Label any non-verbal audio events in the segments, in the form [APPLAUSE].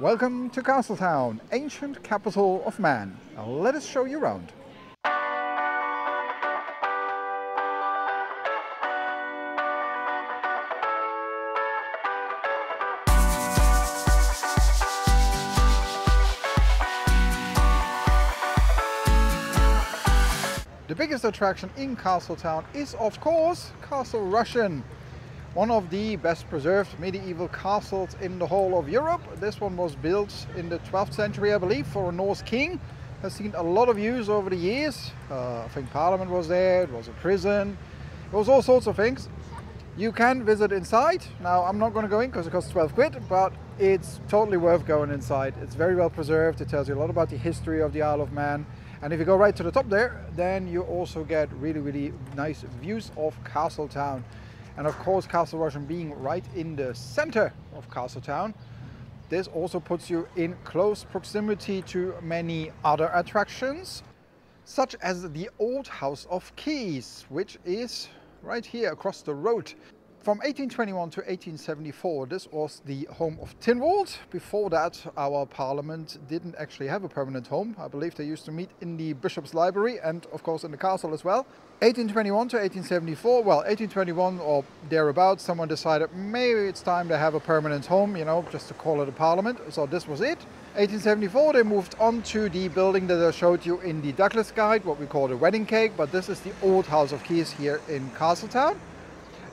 Welcome to Castletown, ancient capital of man. Let us show you around. The biggest attraction in Castletown is of course Castle Rushen. One of the best preserved medieval castles in the whole of Europe. This one was built in the 12th century I believe for a Norse king. Has seen a lot of use over the years. Uh, I think parliament was there, it was a prison, it was all sorts of things. You can visit inside. Now I'm not going to go in because it costs 12 quid, but it's totally worth going inside. It's very well preserved. It tells you a lot about the history of the Isle of Man. And if you go right to the top there, then you also get really, really nice views of Castletown. And of course, Castle Rushen being right in the center of Castletown, this also puts you in close proximity to many other attractions, such as the Old House of Keys, which is right here across the road. From 1821 to 1874, this was the home of Tynwald. Before that, our parliament didn't actually have a permanent home. I believe they used to meet in the bishop's library and, of course, in the castle as well. 1821 to 1874, well, 1821 or thereabouts, someone decided maybe it's time to have a permanent home, you know, just to call it a parliament. So this was it. 1874, they moved on to the building that I showed you in the Douglas Guide, what we call the wedding cake, but this is the old House of Keys here in Castletown.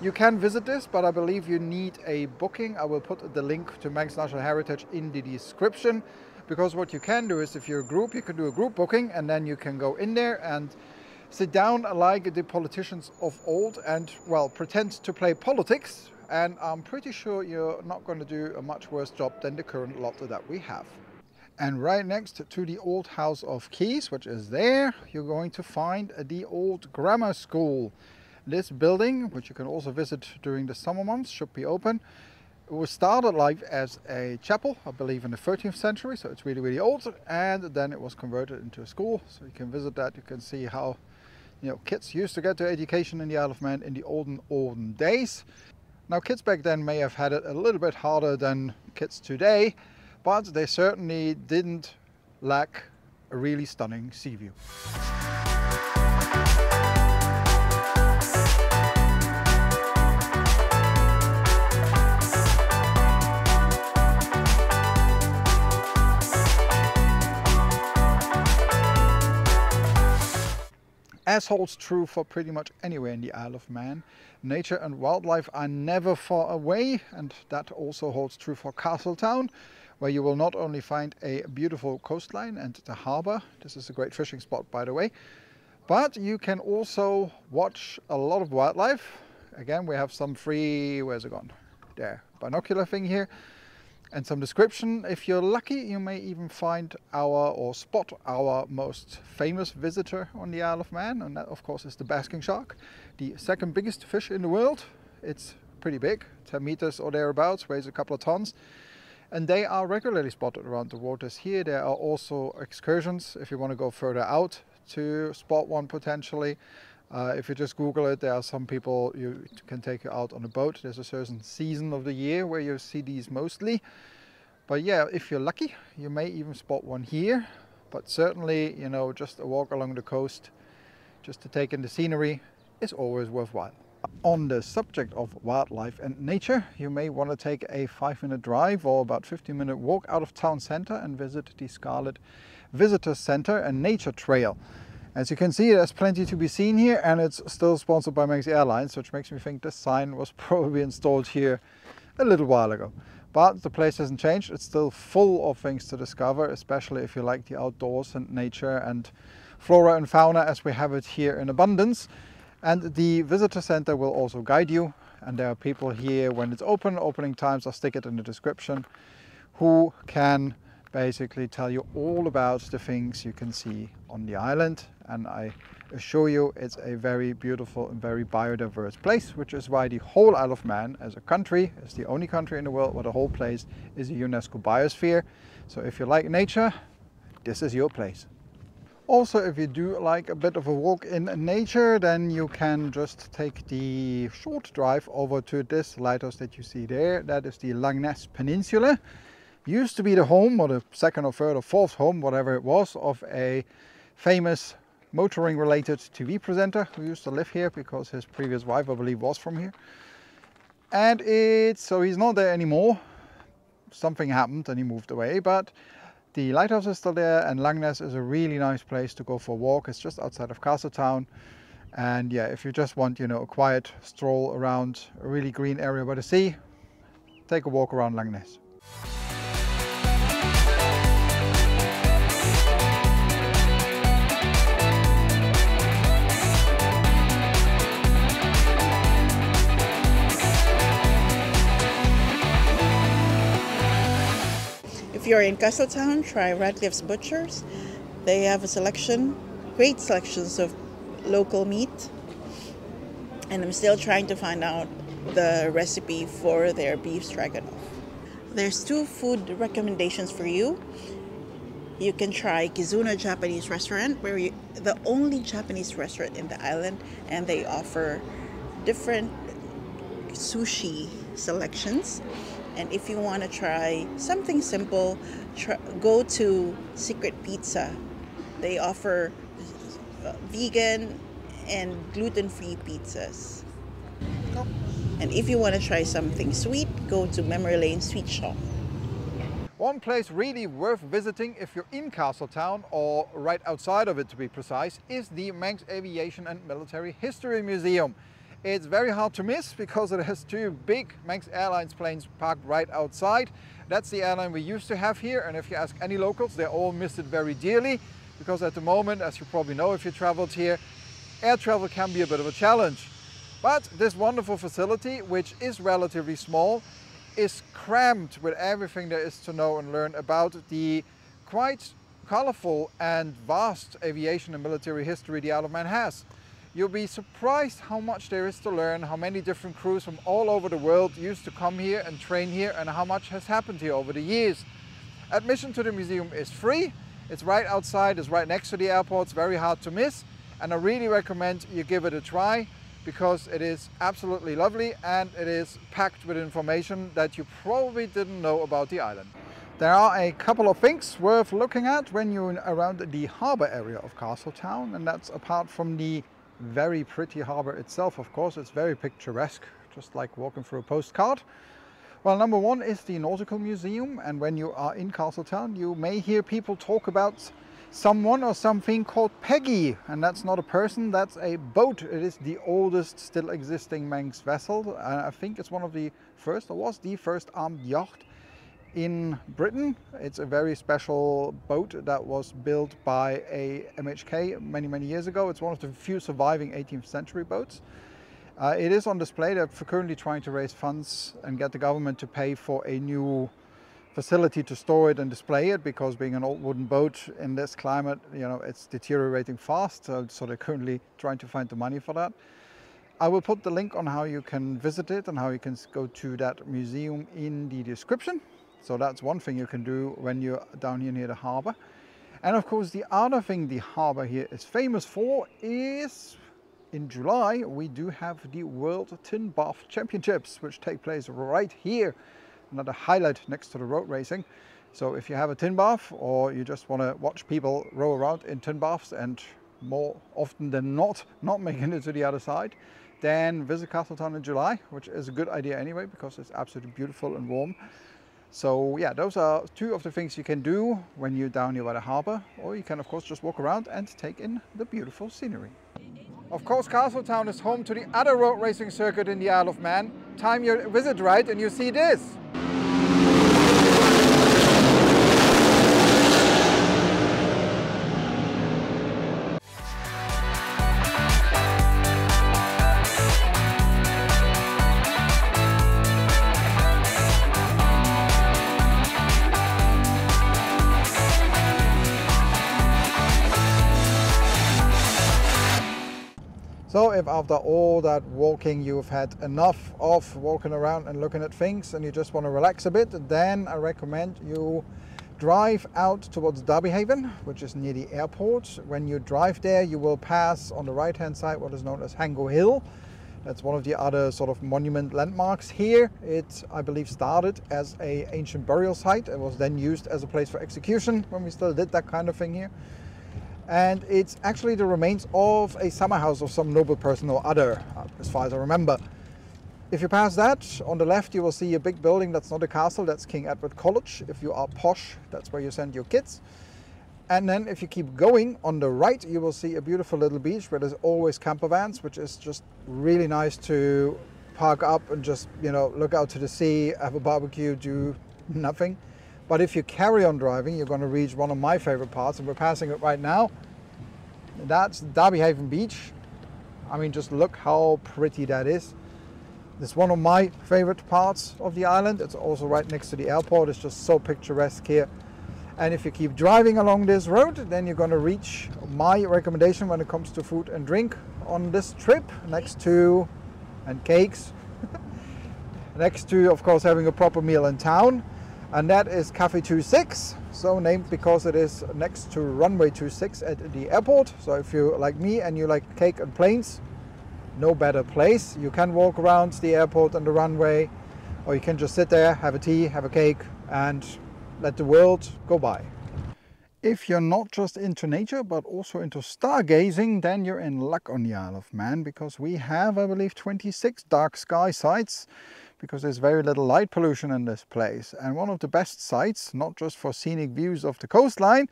You can visit this, but I believe you need a booking. I will put the link to Manx National Heritage in the description because what you can do is if you're a group, you can do a group booking and then you can go in there and sit down like the politicians of old and, well, pretend to play politics. And I'm pretty sure you're not going to do a much worse job than the current lot that we have. And right next to the old House of Keys, which is there, you're going to find the old grammar school. This building, which you can also visit during the summer months, should be open. It was started like as a chapel, I believe in the 13th century, so it's really, really old. And then it was converted into a school, so you can visit that. You can see how you know, kids used to get their education in the Isle of Man in the olden, olden days. Now, kids back then may have had it a little bit harder than kids today, but they certainly didn't lack a really stunning sea view. As holds true for pretty much anywhere in the Isle of Man, nature and wildlife are never far away and that also holds true for Castletown where you will not only find a beautiful coastline and the harbour, this is a great fishing spot by the way, but you can also watch a lot of wildlife. Again, we have some free, where's it gone? There, binocular thing here and some description. If you're lucky, you may even find our or spot our most famous visitor on the Isle of Man, and that of course is the basking shark, the second biggest fish in the world. It's pretty big, 10 meters or thereabouts, weighs a couple of tons. And they are regularly spotted around the waters here. There are also excursions if you want to go further out to spot one potentially. Uh, if you just Google it, there are some people you can take out on a boat. There's a certain season of the year where you see these mostly. But yeah, if you're lucky, you may even spot one here. But certainly, you know, just a walk along the coast, just to take in the scenery, is always worthwhile. On the subject of wildlife and nature, you may want to take a five minute drive or about 15 minute walk out of town center and visit the Scarlett Visitor Center and Nature Trail. As you can see, there's plenty to be seen here and it's still sponsored by Manx Airlines, which makes me think this sign was [LAUGHS] probably installed here a little while ago. But the place hasn't changed. It's still full of things to discover, especially if you like the outdoors and nature and flora and fauna as we have it here in abundance. And the visitor center will also guide you. And there are people here when it's open, opening times, I'll stick it in the description, who can basically tell you all about the things you can see on the island and I assure you it's a very beautiful and very biodiverse place which is why the whole Isle of Man as a country is the only country in the world where the whole place is a UNESCO biosphere so if you like nature this is your place. Also, if you do like a bit of a walk in nature, then you can just take the short drive over to this lighthouse that you see there. That is the Langness Peninsula. used to be the home or the second or third or fourth home, whatever it was, of a famous motoring related TV presenter who used to live here because his previous wife, I believe, was from here. And it's, so he's not there anymore. Something happened and he moved away, but the lighthouse is still there and Langness is a really nice place to go for a walk. It's just outside of Castletown. And yeah, if you just want, you know, a quiet stroll around a really green area by the sea, take a walk around Langness. If you're in Castletown, try Radcliffe's Butchers. They have a selection, great selections of local meat. And I'm still trying to find out the recipe for their beef stroganoff. There's two food recommendations for you. You can try Kizuna Japanese restaurant, where you, the only Japanese restaurant in the island, and they offer different sushi selections. And if you want to try something simple, try, go to Secret Pizza. They offer vegan and gluten-free pizzas. And if you want to try something sweet, go to Memory Lane Sweet Shop. One place really worth visiting if you're in Castletown or right outside of it to be precise is the Manx Aviation and Military History Museum. It's very hard to miss because it has two big Manx Airlines planes parked right outside. That's the airline we used to have here and if you ask any locals they all miss it very dearly because at the moment as you probably know if you traveled here air travel can be a bit of a challenge. But this wonderful facility, which is relatively small, is crammed with everything there is to know and learn about the quite colorful and vast aviation and military history the Isle of Man has. You'll be surprised how much there is to learn, how many different crews from all over the world used to come here and train here and how much has happened here over the years. Admission to the museum is free. It's right outside, it's right next to the airport, it's very hard to miss. And I really recommend you give it a try because it is absolutely lovely and it is packed with information that you probably didn't know about the island. There are a couple of things worth looking at when you're around the harbour area of Castletown and that's apart from the very pretty harbour itself of course, it's very picturesque, just like walking through a postcard. Well, number one is the Nautical Museum and when you are in Castletown you may hear people talk about someone or something called Peggy. And that's not a person, that's a boat. It is the oldest still existing Manx vessel. Uh, I think it's one of the first, or was the first armed yacht in Britain. It's a very special boat that was built by a MHK many, many years ago. It's one of the few surviving 18th century boats. Uh, it is on display. They're currently trying to raise funds and get the government to pay for a new facility to store it and display it because being an old wooden boat in this climate, you know, it's deteriorating fast. So, so they're currently trying to find the money for that. I will put the link on how you can visit it and how you can go to that museum in the description. So that's one thing you can do when you're down here near the harbor. And of course, the other thing the harbor here is famous for is in July, we do have the World Tin Bath Championships, which take place right here another highlight next to the road racing. So if you have a tin bath or you just want to watch people row around in tin baths and more often than not, not making it to the other side, then visit Castletown in July, which is a good idea anyway, because it's absolutely beautiful and warm. So yeah, those are two of the things you can do when you're down here by the harbor, or you can of course just walk around and take in the beautiful scenery. Of course, Castletown is home to the other road racing circuit in the Isle of Man. Time your visit right and you see this. So if after all that walking you've had enough of walking around and looking at things and you just want to relax a bit, then I recommend you drive out towards Derbyhaven, which is near the airport. When you drive there, you will pass on the right hand side what is known as Hango Hill. That's one of the other sort of monument landmarks here. It, I believe, started as a ancient burial site It was then used as a place for execution when we still did that kind of thing here. And it's actually the remains of a summer house of some noble person or other, uh, as far as I remember. If you pass that, on the left you will see a big building that's not a castle, that's King Edward College. If you are posh, that's where you send your kids. And then if you keep going on the right, you will see a beautiful little beach where there's always camper vans, which is just really nice to park up and just, you know, look out to the sea, have a barbecue, do [LAUGHS] nothing. But if you carry on driving, you're going to reach one of my favorite parts, and we're passing it right now. That's Derby Haven Beach. I mean, just look how pretty that is. It's one of my favorite parts of the island. It's also right next to the airport. It's just so picturesque here. And if you keep driving along this road, then you're going to reach my recommendation when it comes to food and drink on this trip, next to, and cakes, [LAUGHS] next to, of course, having a proper meal in town. And that is Cafe 26, so named because it is next to runway 26 at the airport. So if you like me and you like cake and planes, no better place. You can walk around the airport and the runway, or you can just sit there, have a tea, have a cake, and let the world go by. If you're not just into nature but also into stargazing then you're in luck on the Isle of Man because we have I believe 26 dark sky sites because there's very little light pollution in this place and one of the best sites not just for scenic views of the coastline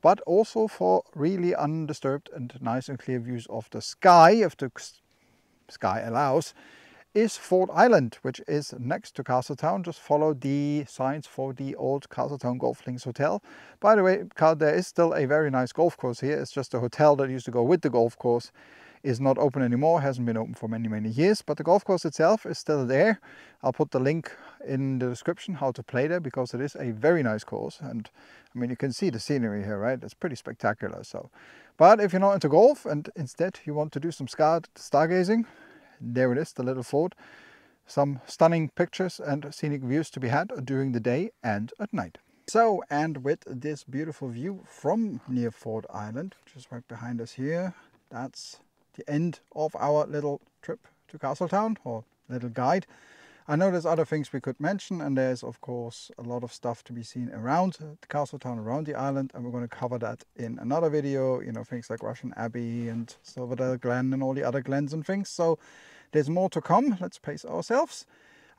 but also for really undisturbed and nice and clear views of the sky if the sky allows is Fort Island, which is next to Castletown. Just follow the signs for the old Castletown Golf Links Hotel. By the way, there is still a very nice golf course here. It's just a hotel that used to go with the golf course is not open anymore, hasn't been open for many, many years, but the golf course itself is still there. I'll put the link in the description how to play there because it is a very nice course. And I mean, you can see the scenery here, right? It's pretty spectacular. So, but if you're not into golf and instead you want to do some star stargazing, there it is, the little fort. Some stunning pictures and scenic views to be had during the day and at night. So, and with this beautiful view from near Fort Island, which is right behind us here, that's the end of our little trip to Castletown, or little guide. I know there's other things we could mention, and there's of course a lot of stuff to be seen around Castletown, around the island, and we're going to cover that in another video, you know, things like Rushen Abbey and Silverdale Glen and all the other glens and things. So there's more to come. Let's pace ourselves.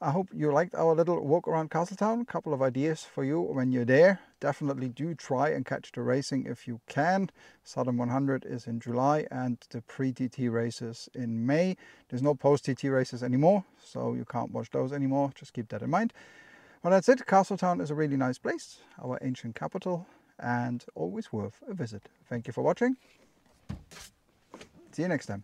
I hope you liked our little walk around Castletown. A couple of ideas for you when you're there. Definitely do try and catch the racing if you can. Southern 100 is in July and the pre-TT races in May. There's no post-TT races anymore, so you can't watch those anymore. Just keep that in mind. Well, that's it. Castletown is a really nice place, our ancient capital, and always worth a visit. Thank you for watching. See you next time.